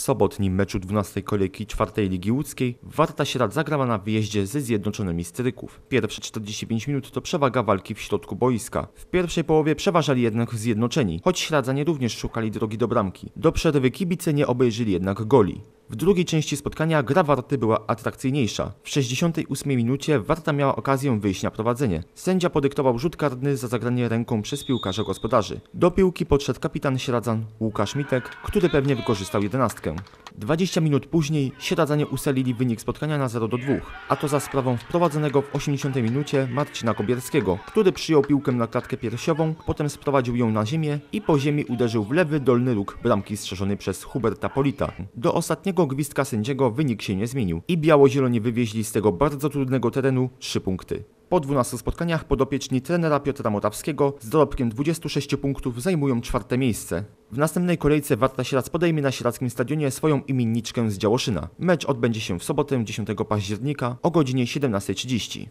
sobotnim meczu 12 kolejki 4 Ligi Łódzkiej Warta Sieradz zagrała na wyjeździe ze Zjednoczonymi Stryków. Pierwsze 45 minut to przewaga walki w środku boiska. W pierwszej połowie przeważali jednak Zjednoczeni, choć Śradzanie również szukali drogi do bramki. Do przerwy kibice nie obejrzyli jednak goli. W drugiej części spotkania gra Warty była atrakcyjniejsza. W 68 minucie Warta miała okazję wyjść na prowadzenie. Sędzia podyktował rzut karny za zagranie ręką przez piłkarza gospodarzy. Do piłki podszedł kapitan Sieradzan Łukasz Mitek, który pewnie wykorzystał jedenastkę. 20 minut później Sieradzanie ustalili wynik spotkania na 0 do 2, a to za sprawą wprowadzonego w 80 minucie Marcina Kobierskiego, który przyjął piłkę na klatkę piersiową, potem sprowadził ją na ziemię i po ziemi uderzył w lewy dolny róg bramki strzeżonej przez Huberta Polita. Do ostatniego gwizdka sędziego wynik się nie zmienił i biało-zieloni wywieźli z tego bardzo trudnego terenu 3 punkty. Po 12 spotkaniach podopieczni trenera Piotra Motawskiego z dorobkiem 26 punktów zajmują czwarte miejsce. W następnej kolejce Warta Sieradz podejmie na Sieradzkim Stadionie swoją imienniczkę z Działoszyna. Mecz odbędzie się w sobotę 10 października o godzinie 17.30.